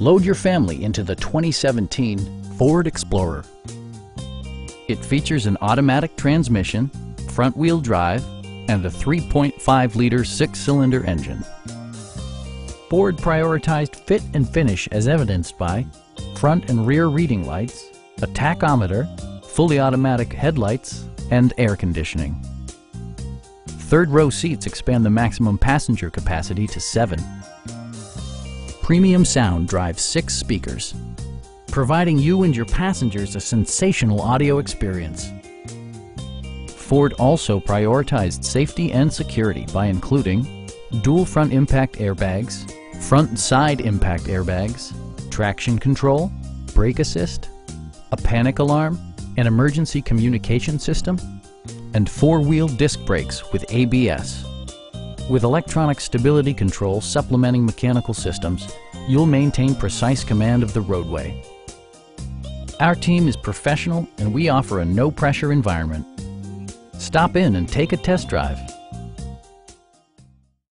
Load your family into the 2017 Ford Explorer. It features an automatic transmission, front-wheel drive, and a 3.5-liter six-cylinder engine. Ford prioritized fit and finish as evidenced by front and rear reading lights, a tachometer, fully automatic headlights, and air conditioning. Third row seats expand the maximum passenger capacity to seven. Premium sound drives six speakers, providing you and your passengers a sensational audio experience. Ford also prioritized safety and security by including dual front impact airbags, front side impact airbags, traction control, brake assist, a panic alarm, an emergency communication system, and four-wheel disc brakes with ABS. With electronic stability control supplementing mechanical systems, you'll maintain precise command of the roadway. Our team is professional and we offer a no-pressure environment. Stop in and take a test drive.